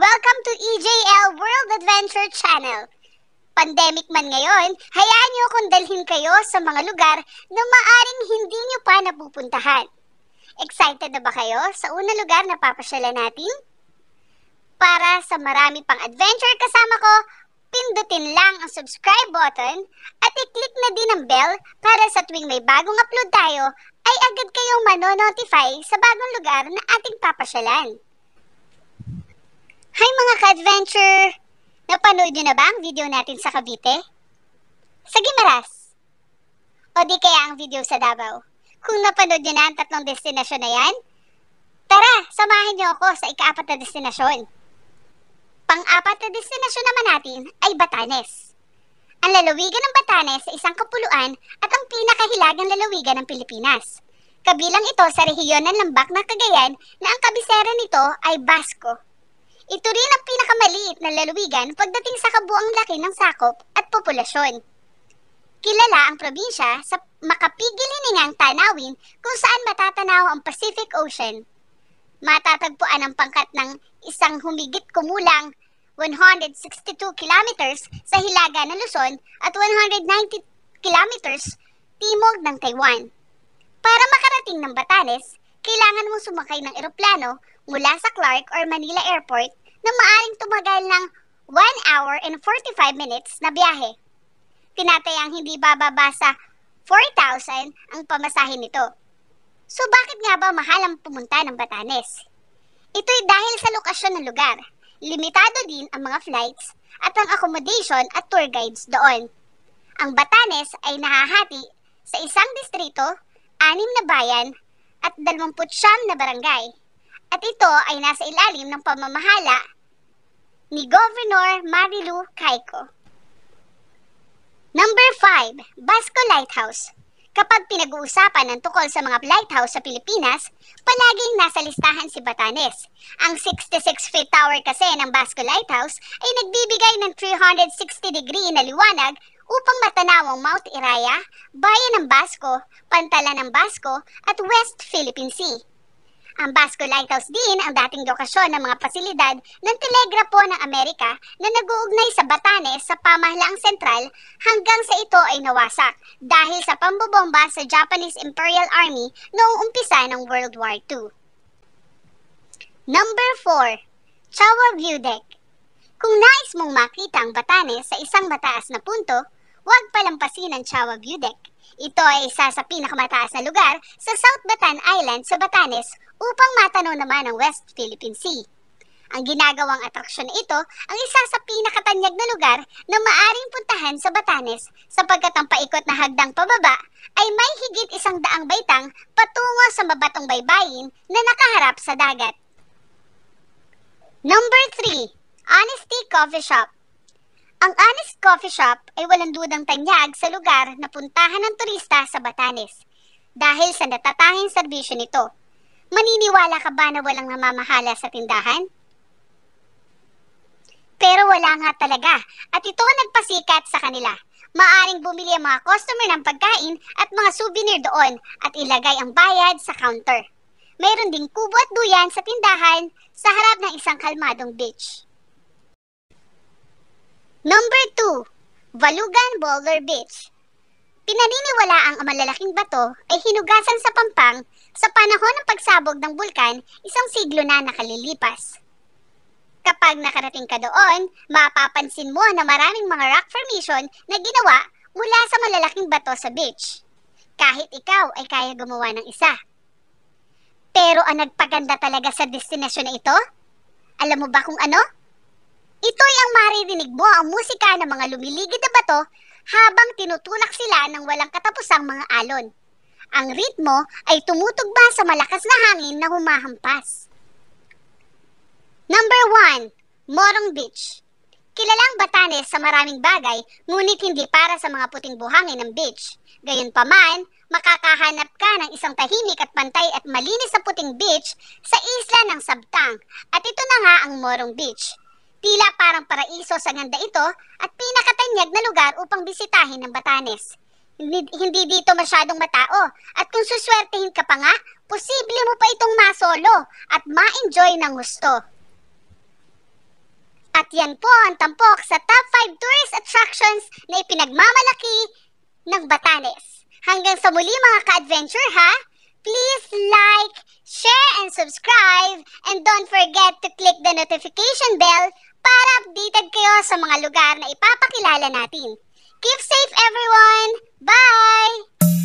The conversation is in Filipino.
Welcome to EJL World Adventure Channel. Pandemic man ngayon, hayaan niyo akong dalhin kayo sa mga lugar na maaring hindi niyo pa napupuntahan. Excited na ba kayo sa unang lugar na papasyalan natin? Para sa marami pang adventure kasama ko, pindutin lang ang subscribe button at i-click na din ang bell para sa tuwing may bagong upload tayo ay agad kayong manonotify sa bagong lugar na ating papasyalan. Ka-adventure! Napanood nyo na ba ang video natin sa Cavite? Sa Gimaras? O di kaya ang video sa Davao? Kung napanood nyo na ang tatlong destinasyon na yan, tara, samahan nyo ako sa ikaapat na destinasyon. Pang-apat na destinasyon naman natin ay Batanes. Ang lalawigan ng Batanes ay isang kapuluan at ang pinakahilagang lalawigan ng Pilipinas. Kabilang ito sa rehiyon ng Lambak ng Cagayan na ang kabisera nito ay Basco. Ito rin ang pinakamaliit na lalawigan pagdating sa kabuang laki ng sakop at populasyon. Kilala ang probinsya sa makapigiliningang tanawin kung saan matatanaw ang Pacific Ocean. Matatagpuan ang pangkat ng isang humigit kumulang 162 kilometers sa hilaga ng Luzon at 190 kilometers timog ng Taiwan. Para makarating ng Batanes, kailangan mong sumakay ng eroplano mula sa Clark or Manila Airport na maaring tumagal ng 1 hour and 45 minutes na biyahe. Tinatayang hindi bababa sa 4,000 ang pamasahin nito. So bakit nga ba mahal ang pumunta ng Batanes? Ito'y dahil sa lokasyon ng lugar. Limitado din ang mga flights at ang accommodation at tour guides doon. Ang Batanes ay nahahati sa isang distrito, anim na bayan at 29 na barangay. At ito ay nasa ilalim ng pamamahala ni Governor Marilu Caico. Number 5, Basco Lighthouse. Kapag pinag-uusapan ng tukol sa mga lighthouse sa Pilipinas, palaging nasa listahan si Batanes. Ang 66 feet tower kasi ng Basco Lighthouse ay nagbibigay ng 360 degree na liwanag upang matanaw ang Mount Iraya, Bayan ng Basco, Pantalan ng Basco at West Philippine Sea. Ang Basco Lighthouse din ang dating lokasyon ng mga pasilidad ng telegrapo ng Amerika na nag-uugnay sa Batanes sa pamahalaang sentral hanggang sa ito ay nawasak dahil sa pambobomba sa Japanese Imperial Army noong umpisa ng World War II. Number 4. Chawa View Deck Kung nais mong makita ang Batanes sa isang mataas na punto, huwag palampasin ang Chawa View Deck. Ito ay isa sa pinakamataas na lugar sa South Batan Island sa Batanes upang matanaw naman ang West Philippine Sea. Ang ginagawang atraksyon na ito ang isa sa pinakatanyag na lugar na maaring puntahan sa Batanes sapagkat ang paikot na hagdang pababa ay may higit isang daang baitang patungo sa mabatong baybayin na nakaharap sa dagat. Number 3. Honesty Coffee Shop ang Honest Coffee Shop ay walang dudang tanyag sa lugar na puntahan ng turista sa Batanes dahil sa natatanging serbisyo nito. Maniniwala ka ba na walang namamahala sa tindahan? Pero wala nga talaga at ito ang nagpasikat sa kanila. Maaring bumili ang mga customer ng pagkain at mga souvenir doon at ilagay ang bayad sa counter. Mayroon ding kubo at duyan sa tindahan sa harap ng isang kalmadong beach. Number 2. Valugan Boulder Beach Pinaniniwala ang malalaking bato ay hinugasan sa pampang sa panahon ng pagsabog ng bulkan isang siglo na nakalilipas. Kapag nakarating ka doon, mapapansin mo na maraming mga rock formation na ginawa mula sa malalaking bato sa beach. Kahit ikaw ay kaya gumawa ng isa. Pero ang nagpaganda talaga sa destinasyon na ito? Alam mo ba kung ano? Ito'y ang maririnig mo ang musika ng mga lumiligid na bato habang tinutulak sila ng walang katapusang mga alon. Ang ritmo ay tumutugba sa malakas na hangin na humahampas. Number 1. Morong Beach Kilalang Batanes sa maraming bagay, ngunit hindi para sa mga puting buhangin ng beach. Gayunpaman, makakahanap ka ng isang tahimik at pantay at malinis na puting beach sa isla ng Sabtang. At ito na nga ang Morong Beach. Tila parang paraiso sa ganda ito at pinakatanyag na lugar upang bisitahin ng Batanes. Hindi, dito masyadong matao at kung suswertehin ka pa nga, posible mo pa itong masolo at ma-enjoy ng gusto. At yan po ang tampok sa top 5 tourist attractions na ipinagmamalaki ng Batanes. Hanggang sa muli mga ka-adventure ha! Please like, share, and subscribe. And don't forget to click the notification bell para updated kayo sa mga lugar na ipapakilala natin. Keep safe everyone! Bye!